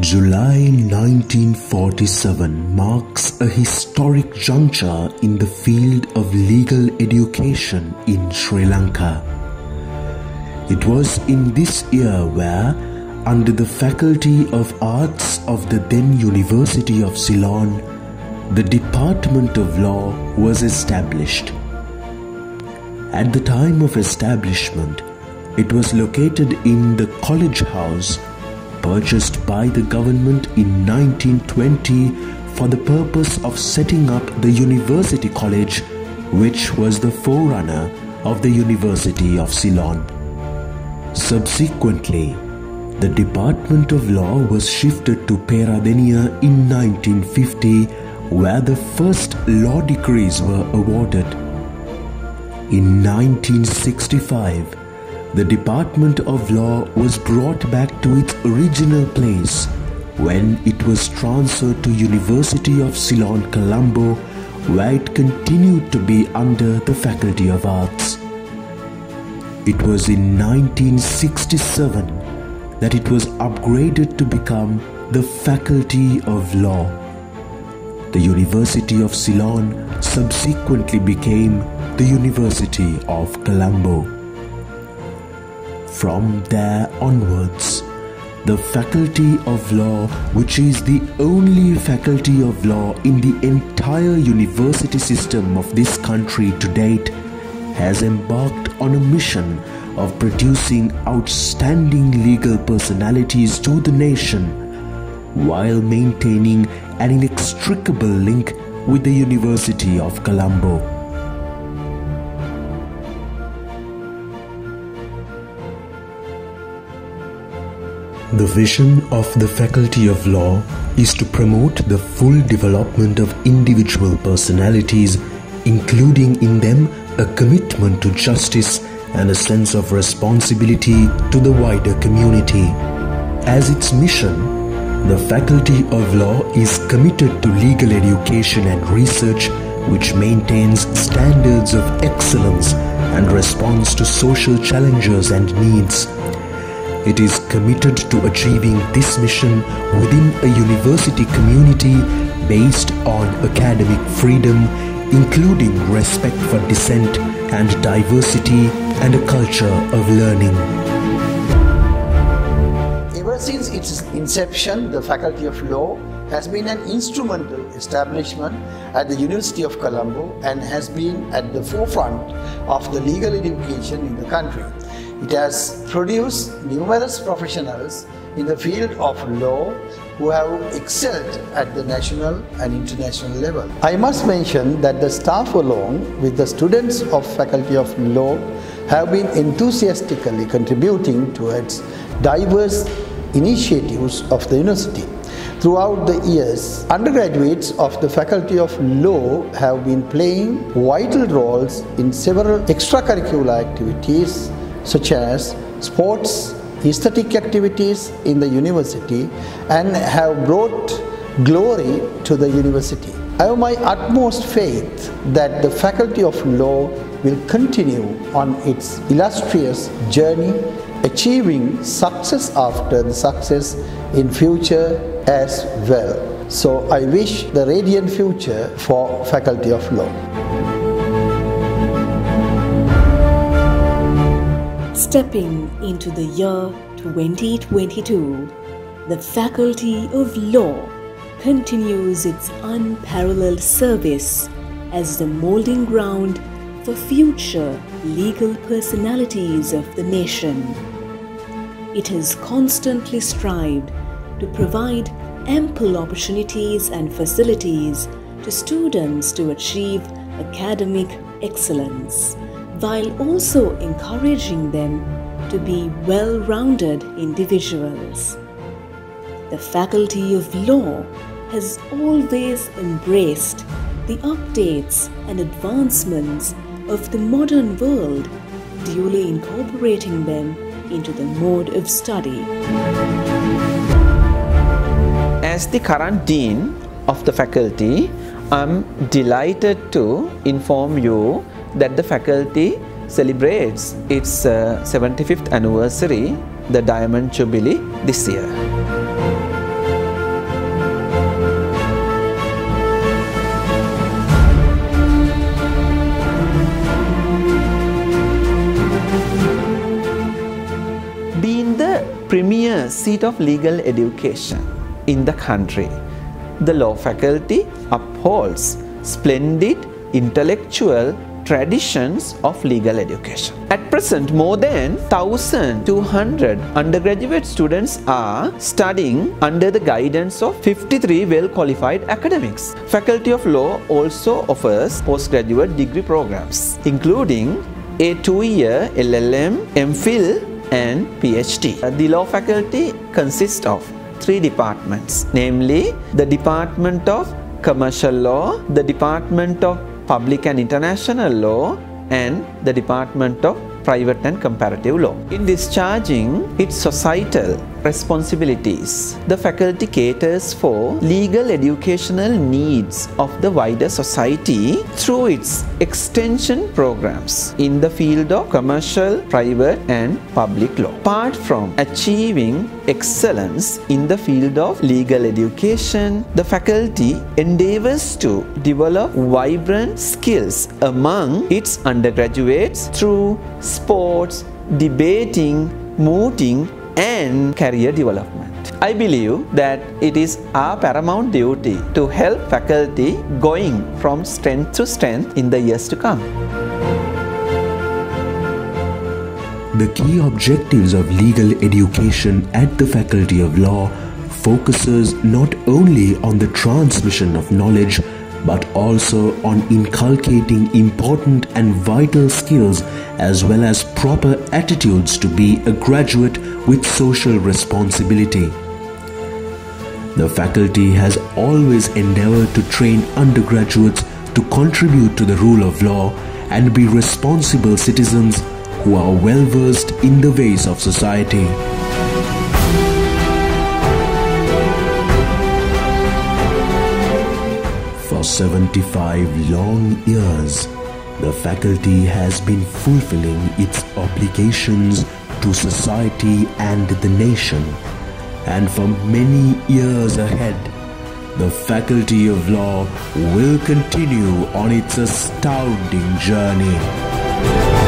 July 1947 marks a historic juncture in the field of legal education in Sri Lanka. It was in this year where, under the Faculty of Arts of the then University of Ceylon, the Department of Law was established. At the time of establishment, it was located in the College House, purchased by the government in 1920 for the purpose of setting up the University College, which was the forerunner of the University of Ceylon. Subsequently, the Department of Law was shifted to Peradeniya in 1950, where the first law degrees were awarded. In 1965, the Department of Law was brought back to its original place when it was transferred to University of Ceylon, Colombo, where it continued to be under the Faculty of Arts. It was in 1967 that it was upgraded to become the Faculty of Law. The University of Ceylon subsequently became the University of Colombo. From there onwards, the Faculty of Law, which is the only Faculty of Law in the entire university system of this country to date, has embarked on a mission of producing outstanding legal personalities to the nation while maintaining an inextricable link with the University of Colombo. The vision of the Faculty of Law is to promote the full development of individual personalities, including in them a commitment to justice and a sense of responsibility to the wider community. As its mission, the Faculty of Law is committed to legal education and research which maintains standards of excellence and responds to social challenges and needs. It is committed to achieving this mission within a university community based on academic freedom, including respect for dissent and diversity and a culture of learning. Ever since its inception, the Faculty of Law has been an instrumental establishment at the University of Colombo and has been at the forefront of the legal education in the country. It has produced numerous professionals in the field of law who have excelled at the national and international level. I must mention that the staff along with the students of Faculty of Law have been enthusiastically contributing towards diverse initiatives of the university. Throughout the years, undergraduates of the Faculty of Law have been playing vital roles in several extracurricular activities such as sports, aesthetic activities in the university and have brought glory to the university. I have my utmost faith that the Faculty of Law will continue on its illustrious journey, achieving success after the success in future as well. So I wish the radiant future for Faculty of Law. Stepping into the year 2022, the Faculty of Law continues its unparalleled service as the molding ground for future legal personalities of the nation. It has constantly strived to provide ample opportunities and facilities to students to achieve academic excellence while also encouraging them to be well rounded individuals. The Faculty of Law has always embraced the updates and advancements of the modern world, duly incorporating them into the mode of study. As the current Dean of the faculty, I'm delighted to inform you that the faculty celebrates its uh, 75th anniversary, the Diamond Jubilee, this year. Being the premier seat of legal education in the country, the law faculty upholds splendid intellectual traditions of legal education. At present, more than 1,200 undergraduate students are studying under the guidance of 53 well-qualified academics. Faculty of Law also offers postgraduate degree programs, including a two-year LLM, MPhil and PhD. The law faculty consists of three departments, namely the Department of Commercial Law, the Department of Public and International Law, and the Department of Private and Comparative Law. In discharging its societal responsibilities, the faculty caters for legal educational needs of the wider society through its extension programs in the field of commercial, private and public law. Apart from achieving excellence in the field of legal education, the faculty endeavors to develop vibrant skills among its undergraduates through sports, debating, mooting and career development. I believe that it is our paramount duty to help faculty going from strength to strength in the years to come. The key objectives of legal education at the Faculty of Law focuses not only on the transmission of knowledge but also on inculcating important and vital skills as well as proper attitudes to be a graduate with social responsibility. The faculty has always endeavored to train undergraduates to contribute to the rule of law and be responsible citizens who are well versed in the ways of society. For 75 long years, the faculty has been fulfilling its obligations to society and the nation. And for many years ahead, the Faculty of Law will continue on its astounding journey.